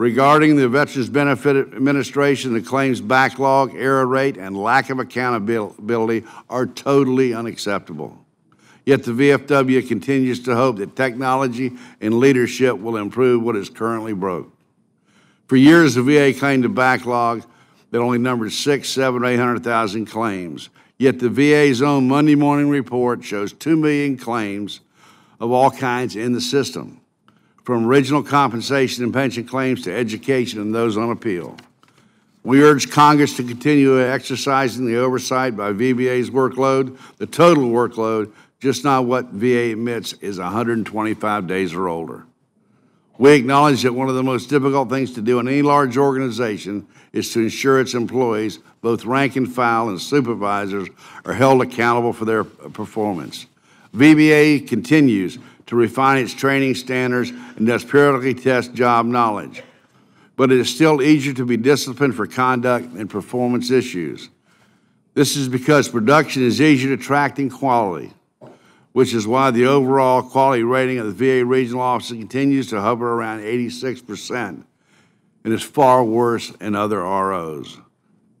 Regarding the Veterans Benefit Administration, the claims backlog, error rate, and lack of accountability are totally unacceptable. Yet the VFW continues to hope that technology and leadership will improve what is currently broke. For years, the VA claimed a backlog that only numbered six, seven, eight hundred thousand claims. Yet the VA's own Monday morning report shows two million claims of all kinds in the system, from original compensation and pension claims to education and those on appeal. We urge Congress to continue exercising the oversight by VBA's workload, the total workload, just not what VA admits is 125 days or older. We acknowledge that one of the most difficult things to do in any large organization is to ensure its employees, both rank and file and supervisors, are held accountable for their performance. VBA continues to refine its training standards and does periodically test job knowledge. But it is still easier to be disciplined for conduct and performance issues. This is because production is easier to track than quality which is why the overall quality rating of the VA regional office continues to hover around 86% and is far worse in other ROs.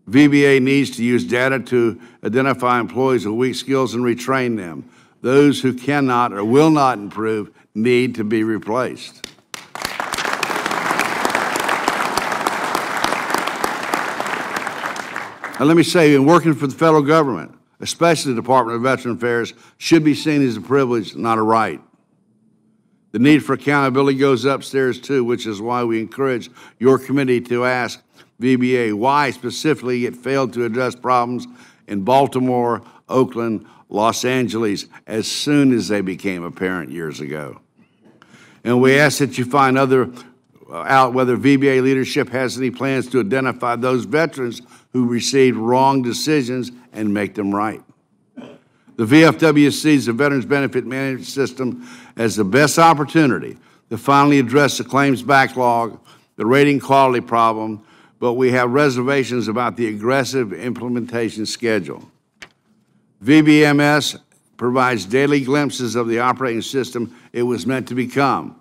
VBA needs to use data to identify employees with weak skills and retrain them. Those who cannot or will not improve need to be replaced. Now, let me say, in working for the federal government, especially the Department of Veteran Affairs, should be seen as a privilege, not a right. The need for accountability goes upstairs too, which is why we encourage your committee to ask VBA why specifically it failed to address problems in Baltimore, Oakland, Los Angeles as soon as they became apparent years ago. And we ask that you find other uh, out whether VBA leadership has any plans to identify those veterans who received wrong decisions and make them right. The VFW sees the Veterans Benefit Management System as the best opportunity to finally address the claims backlog, the rating quality problem, but we have reservations about the aggressive implementation schedule. VBMS provides daily glimpses of the operating system it was meant to become.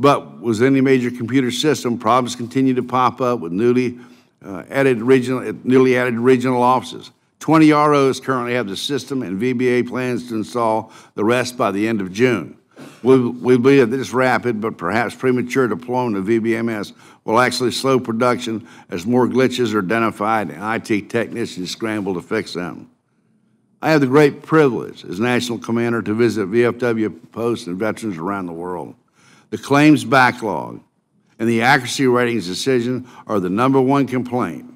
But with any major computer system, problems continue to pop up with newly uh, added regional, newly added regional offices. 20 ROs currently have the system, and VBA plans to install the rest by the end of June. We, believe that this rapid but perhaps premature deployment of VBMS will actually slow production as more glitches are identified and IT technicians scramble to fix them. I have the great privilege as National Commander to visit VFW posts and veterans around the world. The claims backlog and the accuracy ratings decision are the number one complaint.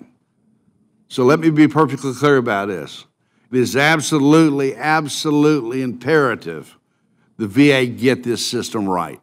So let me be perfectly clear about this. It is absolutely, absolutely imperative the VA get this system right.